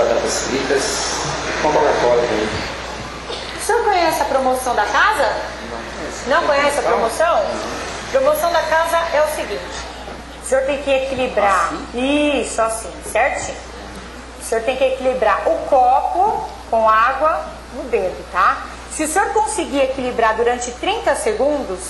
batatas fritas com Coca-Cola também. O senhor conhece a promoção da casa? Não conhece a promoção? Promoção da casa é o seguinte: o senhor tem que equilibrar. Isso, assim, certinho. O senhor tem que equilibrar o copo com água no dedo, tá? Se o senhor conseguir equilibrar durante 30 segundos,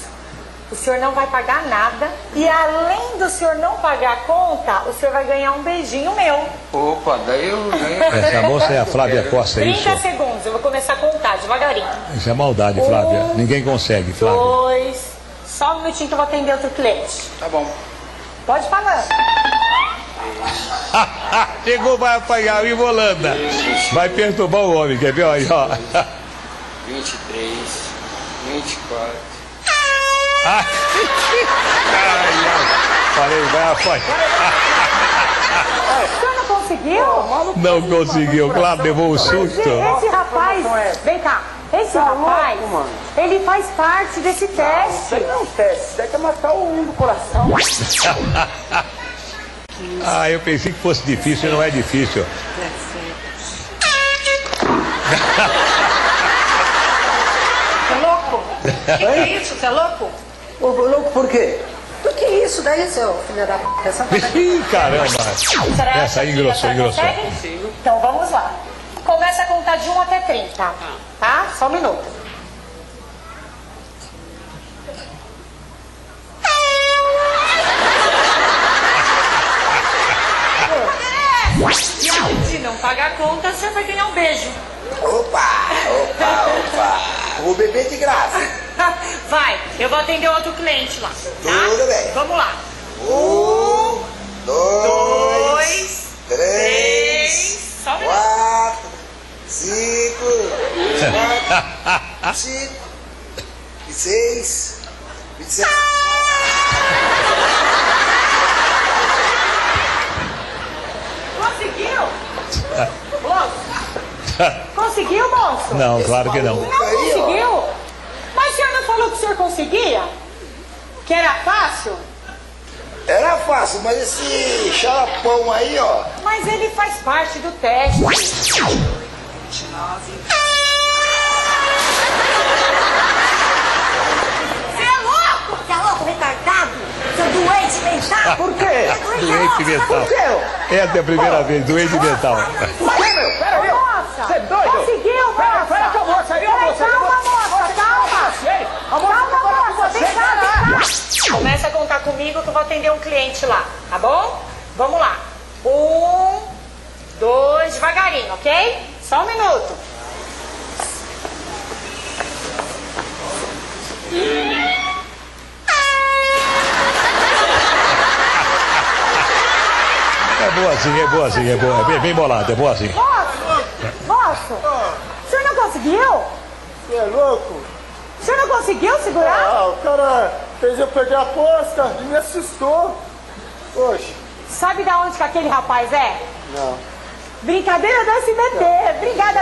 o senhor não vai pagar nada. E além do senhor não pagar a conta, o senhor vai ganhar um beijinho meu. Opa, daí eu ganho. Essa moça é a Flávia Costa, é 30 isso? segundos, eu vou começar a contar devagarinho. Isso é maldade, Flávia. Um, Ninguém consegue, Flávia. Dois. Só um minutinho que eu vou atender outro cliente. Tá bom. Pode falar. Chegou, vai apanhar, e Volanda. Vai perturbar o homem, quer ver? Olha, ó. 23, 24. Ai, ai. Falei, vai apanhar. O senhor não conseguiu? Não conseguiu, claro, levou um susto. esse rapaz, vem cá, esse rapaz, ele faz parte desse teste. Isso não é um teste, isso daqui é matar o um do coração. Ah, eu pensei que fosse difícil, não é difícil. Você é louco? Que que é isso? Você é louco? Ô, louco, por quê? O que é isso daí, seu filho da p? Essa Ih, caramba. Será Essa aí que engrossou, engrossou. consegue? Então vamos lá. Começa a contar de 1 até 30. Tá? Só um minuto. Se não pagar a conta, você vai ganhar um beijo. Opa, opa, opa. Vou beber de graça. Vai, eu vou atender outro cliente lá. Tá? Tudo bem. Vamos lá. Um, dois, Dois, três, três. Só um quatro, cinco, quatro, cinco, e seis, e sete. Conseguiu? Moço? Conseguiu, moço? Não, claro que não. Não conseguiu? Mas o senhor não falou que o senhor conseguia? Que era fácil? Era fácil, mas esse xarapão aí, ó. Mas ele faz parte do teste. Você é louco? Você é louco, retardado? Seu doente mental? Por quê? Doente mental. Por quê? Essa é a primeira vez, doente mental. Por quê, meu? Pera aí. Moça! Você é doido? Conseguiu, comigo que eu vou atender um cliente lá, tá bom? Vamos lá. Um, dois, devagarinho, ok? Só um minuto. É boazinha, é boazinha, é boa. É bem, bem bolada, é boazinha. Moço! Moço! O senhor não conseguiu? Você é louco? O senhor não conseguiu segurar? Ah, o cara fez eu perder a aposta e me assustou. Oxe, Sabe da onde que aquele rapaz é? não. Brincadeira do SBT. Obrigada.